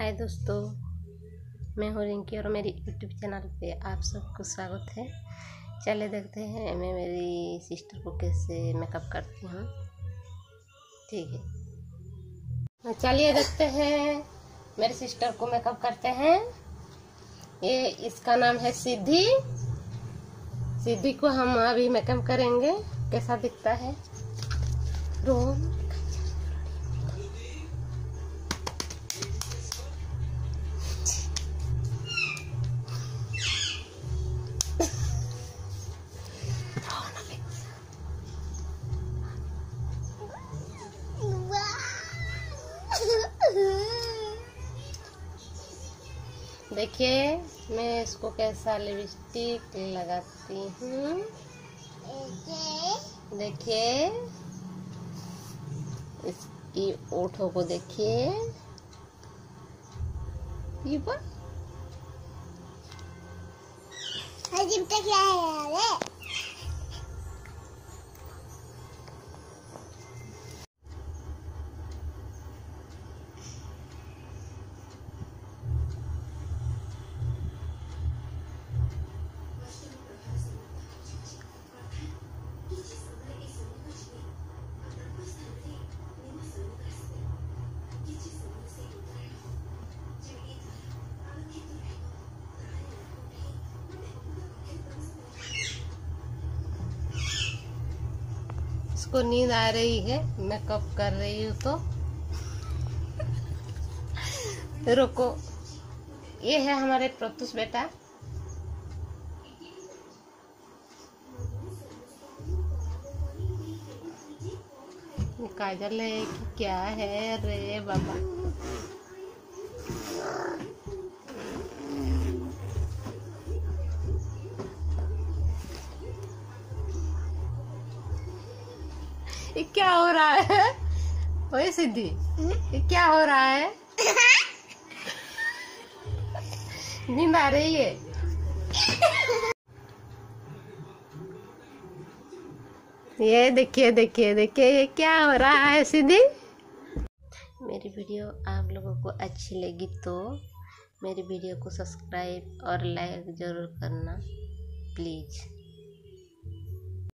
हाय दोस्तों, मैं हूँ रिंकी और मेरी यूट्यूब चैनल पे आप सबको स्वागत है। चले देखते हैं, मैं मेरी सिस्टर को कैसे मेकअप करती हूँ। ठीक है। चलिए देखते हैं, मेरी सिस्टर को मेकअप करते हैं। ये इसका नाम है सिद्धि। सिद्धि को हम अभी मेकअप करेंगे, कैसा दिखता है? रोम। देखिए, मैं इसको कैसा लिपस्टिक लगाती हूँ। देखिए, इसकी ओठों को देखिए। पर क्या है। इसको नींद आ रही है। मेकअप कर रही हूँ तो। रुको। ये है हमारे प्रत्युष बेटा। काजल है कि क्या है रे बाबा? ये क्या हो रहा है? ओए सिद्धि, ये क्या हो रहा है? नींद आ रही है। ये देखिए देखिए देखिए, ये क्या हो रहा है सिद्धि? मेरी वीडियो आप लोगों को अच्छी लगी तो मेरी वीडियो को सब्सक्राइब और लाइक ज़रूर करना, प्लीज़।